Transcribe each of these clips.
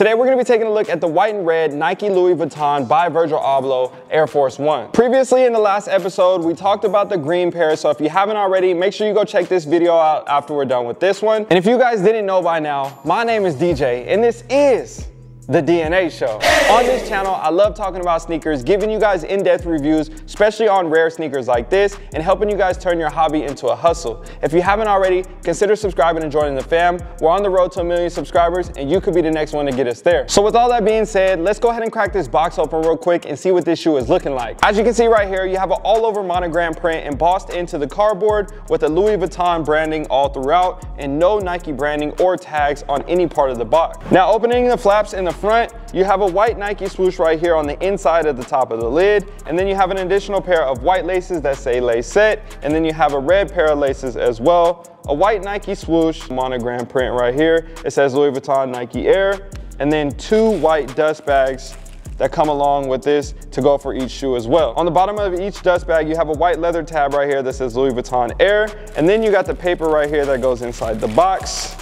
Today we're gonna be taking a look at the white and red Nike Louis Vuitton by Virgil Abloh Air Force One. Previously in the last episode, we talked about the green pair, so if you haven't already, make sure you go check this video out after we're done with this one. And if you guys didn't know by now, my name is DJ, and this is the DNA Show. On this channel, I love talking about sneakers, giving you guys in-depth reviews, especially on rare sneakers like this, and helping you guys turn your hobby into a hustle. If you haven't already, consider subscribing and joining the fam. We're on the road to a million subscribers, and you could be the next one to get us there. So with all that being said, let's go ahead and crack this box open real quick and see what this shoe is looking like. As you can see right here, you have an all-over monogram print embossed into the cardboard with a Louis Vuitton branding all throughout, and no Nike branding or tags on any part of the box. Now opening the flaps in the front, you have a white Nike swoosh right here on the inside of the top of the lid, and then you have an additional pair of white laces that say Lacet, and then you have a red pair of laces as well. A white Nike swoosh monogram print right here. It says Louis Vuitton Nike Air, and then two white dust bags that come along with this to go for each shoe as well. On the bottom of each dust bag, you have a white leather tab right here that says Louis Vuitton Air, and then you got the paper right here that goes inside the box.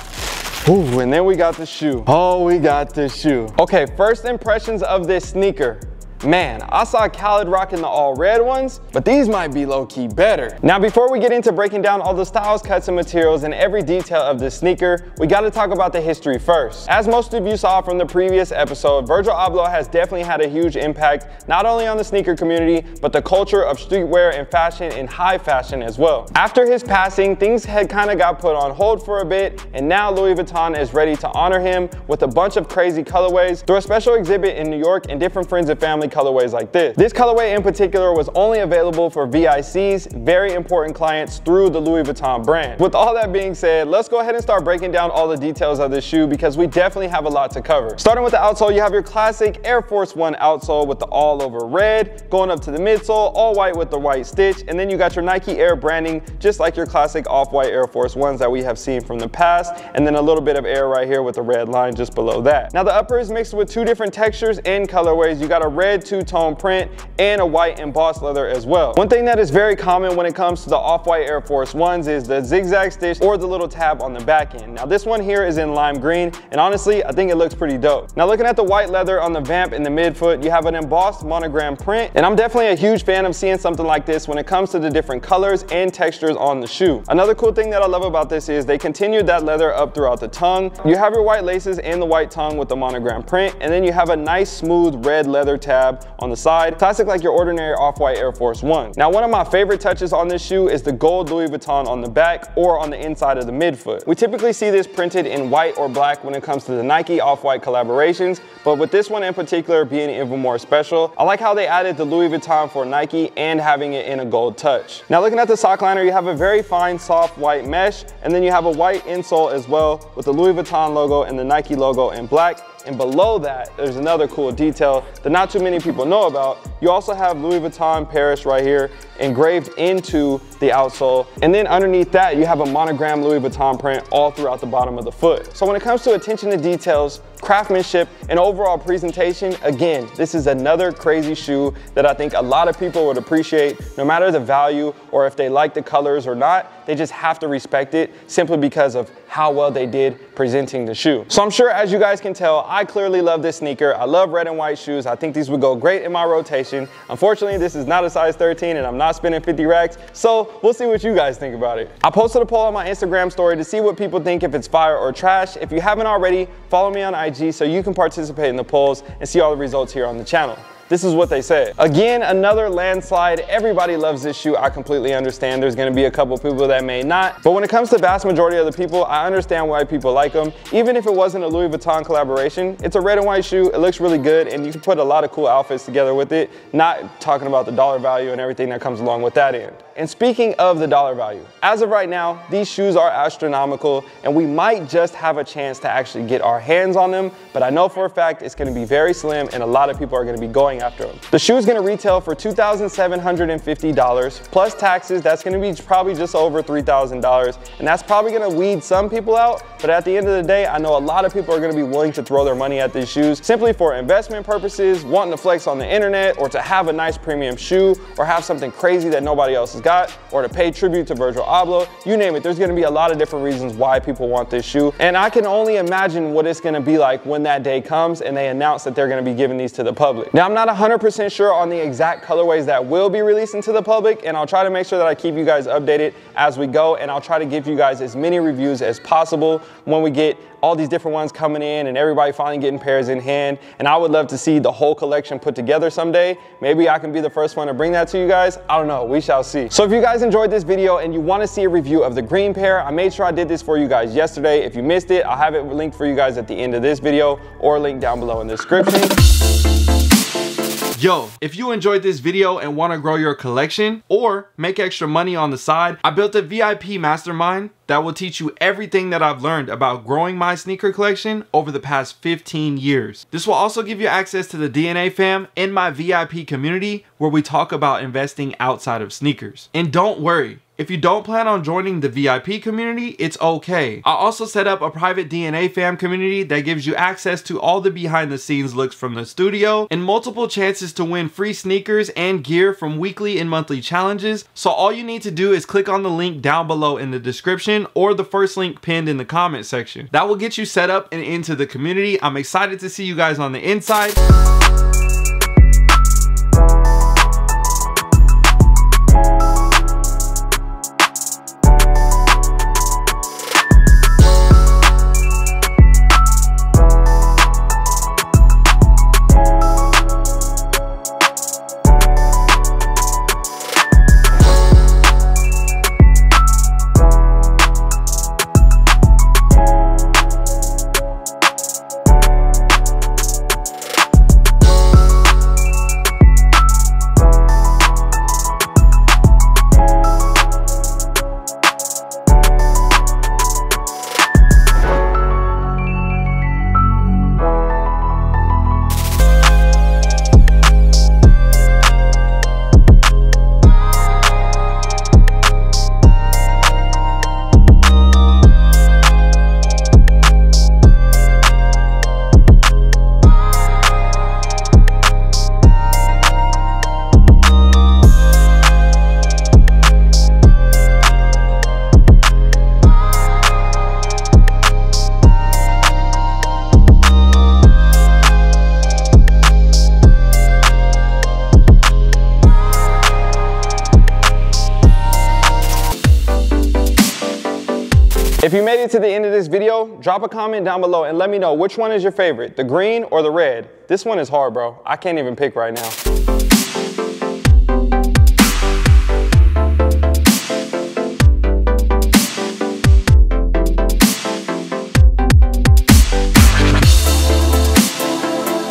Ooh, and then we got the shoe. Oh, we got the shoe. Okay, first impressions of this sneaker. Man, I saw Khaled rocking the all red ones, but these might be low key better. Now, before we get into breaking down all the styles, cuts, and materials and every detail of this sneaker, we gotta talk about the history first. As most of you saw from the previous episode, Virgil Abloh has definitely had a huge impact, not only on the sneaker community, but the culture of streetwear and fashion and high fashion as well. After his passing, things had kind of got put on hold for a bit, and now Louis Vuitton is ready to honor him with a bunch of crazy colorways through a special exhibit in New York and different friends and family colorways like this. This colorway in particular was only available for VICs, very important clients through the Louis Vuitton brand. With all that being said, let's go ahead and start breaking down all the details of this shoe because we definitely have a lot to cover. Starting with the outsole, you have your classic Air Force One outsole with the all over red, going up to the midsole, all white with the white stitch, and then you got your Nike Air branding, just like your classic off-white Air Force Ones that we have seen from the past, and then a little bit of air right here with the red line just below that. Now the upper is mixed with two different textures and colorways. You got a red two-tone print and a white embossed leather as well. One thing that is very common when it comes to the off-white Air Force Ones is the zigzag stitch or the little tab on the back end. Now this one here is in lime green and honestly I think it looks pretty dope. Now looking at the white leather on the vamp in the midfoot you have an embossed monogram print and I'm definitely a huge fan of seeing something like this when it comes to the different colors and textures on the shoe. Another cool thing that I love about this is they continued that leather up throughout the tongue. You have your white laces and the white tongue with the monogram print and then you have a nice smooth red leather tab on the side side, classic like your ordinary off-white Air Force One. Now, one of my favorite touches on this shoe is the gold Louis Vuitton on the back or on the inside of the midfoot. We typically see this printed in white or black when it comes to the Nike off-white collaborations, but with this one in particular being even more special, I like how they added the Louis Vuitton for Nike and having it in a gold touch. Now looking at the sock liner, you have a very fine soft white mesh, and then you have a white insole as well with the Louis Vuitton logo and the Nike logo in black, and below that, there's another cool detail that not too many people know about. You also have Louis Vuitton Paris right here engraved into the outsole. And then underneath that, you have a monogram Louis Vuitton print all throughout the bottom of the foot. So when it comes to attention to details, craftsmanship, and overall presentation, again, this is another crazy shoe that I think a lot of people would appreciate no matter the value or if they like the colors or not, they just have to respect it simply because of how well they did presenting the shoe. So I'm sure as you guys can tell, I clearly love this sneaker. I love red and white shoes. I think these would go great in my rotation. Unfortunately, this is not a size 13 and I'm not spending 50 racks. So we'll see what you guys think about it. I posted a poll on my Instagram story to see what people think if it's fire or trash. If you haven't already, follow me on IG so you can participate in the polls and see all the results here on the channel. This is what they say. Again, another landslide. Everybody loves this shoe. I completely understand. There's gonna be a couple people that may not. But when it comes to the vast majority of the people, I understand why people like them. Even if it wasn't a Louis Vuitton collaboration, it's a red and white shoe. It looks really good and you can put a lot of cool outfits together with it. Not talking about the dollar value and everything that comes along with that end. And speaking of the dollar value, as of right now, these shoes are astronomical and we might just have a chance to actually get our hands on them, but I know for a fact it's gonna be very slim and a lot of people are gonna be going going after them. The shoe is gonna retail for $2,750 plus taxes. That's gonna be probably just over $3,000. And that's probably gonna weed some people out, but at the end of the day, I know a lot of people are gonna be willing to throw their money at these shoes simply for investment purposes, wanting to flex on the internet, or to have a nice premium shoe, or have something crazy that nobody else has got, or to pay tribute to Virgil Abloh. You name it, there's gonna be a lot of different reasons why people want this shoe. And I can only imagine what it's gonna be like when that day comes and they announce that they're gonna be giving these to the public. Now, I'm not 100% sure on the exact colorways that will be released into the public, and I'll try to make sure that I keep you guys updated as we go, and I'll try to give you guys as many reviews as possible when we get all these different ones coming in and everybody finally getting pairs in hand. And I would love to see the whole collection put together someday. Maybe I can be the first one to bring that to you guys. I don't know, we shall see. So if you guys enjoyed this video and you wanna see a review of the green pair, I made sure I did this for you guys yesterday. If you missed it, I'll have it linked for you guys at the end of this video or link down below in the description. Yo, if you enjoyed this video and want to grow your collection or make extra money on the side, I built a VIP mastermind that will teach you everything that I've learned about growing my sneaker collection over the past 15 years. This will also give you access to the DNA fam in my VIP community where we talk about investing outside of sneakers. And don't worry, if you don't plan on joining the VIP community, it's okay. I also set up a private DNA fam community that gives you access to all the behind the scenes looks from the studio and multiple chances to win free sneakers and gear from weekly and monthly challenges. So all you need to do is click on the link down below in the description or the first link pinned in the comment section. That will get you set up and into the community. I'm excited to see you guys on the inside. If you made it to the end of this video, drop a comment down below and let me know which one is your favorite, the green or the red. This one is hard, bro. I can't even pick right now.